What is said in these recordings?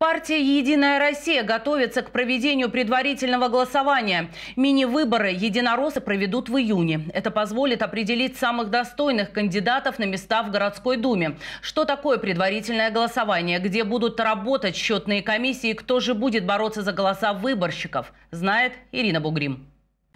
Партия «Единая Россия» готовится к проведению предварительного голосования. Мини-выборы единороссы проведут в июне. Это позволит определить самых достойных кандидатов на места в городской думе. Что такое предварительное голосование? Где будут работать счетные комиссии? Кто же будет бороться за голоса выборщиков? Знает Ирина Бугрим.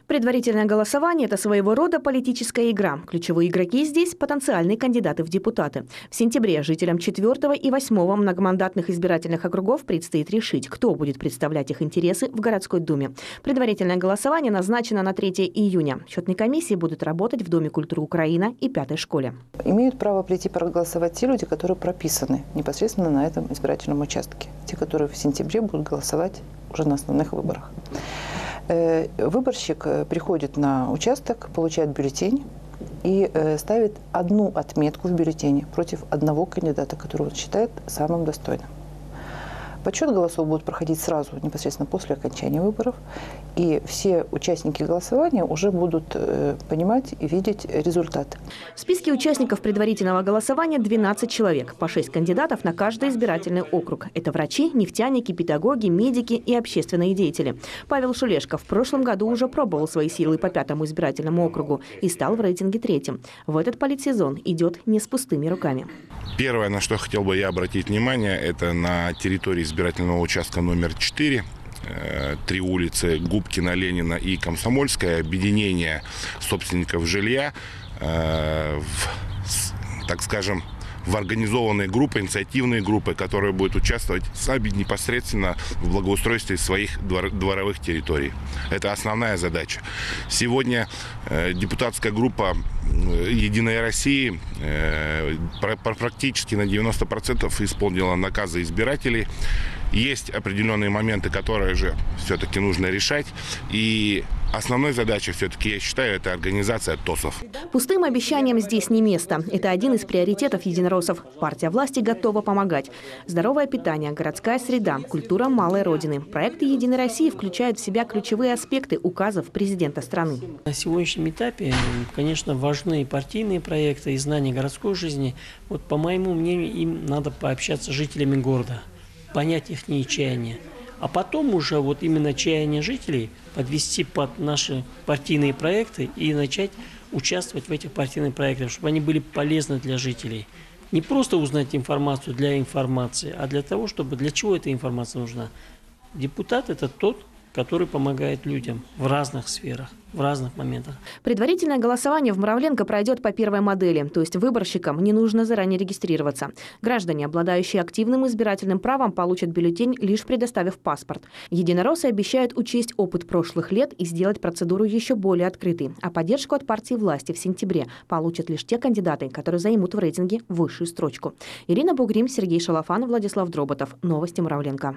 Предварительное голосование – это своего рода политическая игра. Ключевые игроки здесь – потенциальные кандидаты в депутаты. В сентябре жителям 4 и 8 многомандатных избирательных округов предстоит решить, кто будет представлять их интересы в городской думе. Предварительное голосование назначено на 3 июня. Счетные комиссии будут работать в Доме культуры Украина и пятой школе. Имеют право прийти проголосовать те люди, которые прописаны непосредственно на этом избирательном участке. Те, которые в сентябре будут голосовать уже на основных выборах. Э, выборщик э, приходит на участок, получает бюллетень и э, ставит одну отметку в бюллетене против одного кандидата, которого он считает самым достойным. Подсчет голосов будет проходить сразу, непосредственно после окончания выборов. И все участники голосования уже будут э, понимать и видеть результаты. В списке участников предварительного голосования 12 человек, по 6 кандидатов на каждый избирательный округ. Это врачи, нефтяники, педагоги, медики и общественные деятели. Павел Шулешко в прошлом году уже пробовал свои силы по пятому избирательному округу и стал в рейтинге третьим. В этот политсезон идет не с пустыми руками. Первое, на что хотел бы я обратить внимание, это на территории избирательного участка номер 4 э, три улицы Губкина, Ленина и Комсомольская, объединение собственников жилья, э, в, так скажем, в организованные группы, инициативные группы, которые будут участвовать сами непосредственно в благоустройстве своих двор, дворовых территорий. Это основная задача. Сегодня э, депутатская группа Единой России э, практически на 90% исполнила наказы избирателей. Есть определенные моменты, которые же все-таки нужно решать. И основной задачей все-таки, я считаю, это организация ТОСов. Пустым обещаниям здесь не место. Это один из приоритетов единороссов. Партия власти готова помогать. Здоровое питание, городская среда, культура малой родины. Проекты «Единой России» включают в себя ключевые аспекты указов президента страны. На сегодняшнем этапе, конечно, важны партийные проекты и знания городской жизни. Вот, по моему мнению, им надо пообщаться с жителями города – понять их чаяния. А потом уже вот именно чаяния жителей подвести под наши партийные проекты и начать участвовать в этих партийных проектах, чтобы они были полезны для жителей. Не просто узнать информацию для информации, а для того, чтобы для чего эта информация нужна. Депутат – это тот, который помогает людям в разных сферах, в разных моментах. Предварительное голосование в Муравленко пройдет по первой модели, то есть выборщикам не нужно заранее регистрироваться. Граждане, обладающие активным избирательным правом, получат бюллетень, лишь предоставив паспорт. Единороссы обещают учесть опыт прошлых лет и сделать процедуру еще более открытой. А поддержку от партии власти в сентябре получат лишь те кандидаты, которые займут в рейтинге высшую строчку. Ирина Бугрим, Сергей Шалафан, Владислав Дроботов. Новости Муравленко.